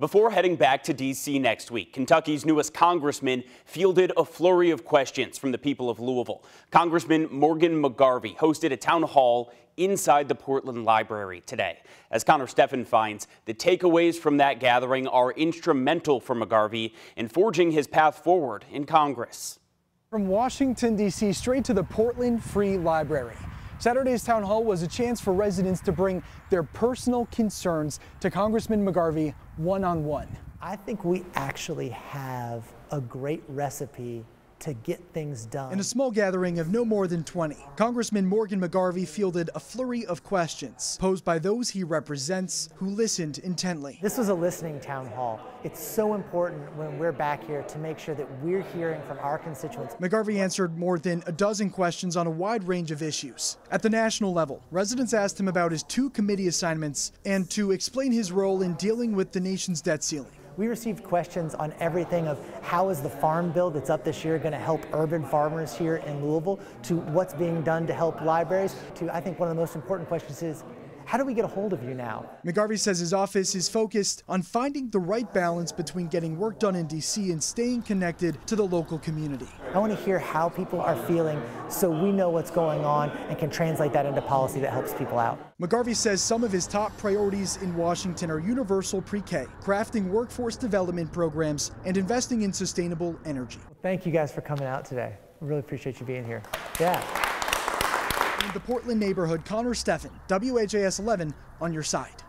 Before heading back to D.C. next week, Kentucky's newest congressman fielded a flurry of questions from the people of Louisville. Congressman Morgan McGarvey hosted a town hall inside the Portland Library today. As Connor Steffen finds, the takeaways from that gathering are instrumental for McGarvey in forging his path forward in Congress. From Washington, D.C., straight to the Portland Free Library. Saturday's town hall was a chance for residents to bring their personal concerns to Congressman McGarvey one on one. I think we actually have a great recipe to get things done. In a small gathering of no more than 20, Congressman Morgan McGarvey fielded a flurry of questions posed by those he represents who listened intently. This was a listening town hall. It's so important when we're back here to make sure that we're hearing from our constituents. McGarvey answered more than a dozen questions on a wide range of issues. At the national level, residents asked him about his two committee assignments and to explain his role in dealing with the nation's debt ceiling. We received questions on everything of how is the farm bill that's up this year going to help urban farmers here in Louisville to what's being done to help libraries to I think one of the most important questions is how do we get a hold of you now? McGarvey says his office is focused on finding the right balance between getting work done in D.C. and staying connected to the local community. I want to hear how people are feeling so we know what's going on and can translate that into policy that helps people out. McGarvey says some of his top priorities in Washington are universal pre-K, crafting workforce development programs, and investing in sustainable energy. Thank you guys for coming out today. I really appreciate you being here. Yeah the Portland neighborhood, Connor Steffen, WHAS 11 on your side.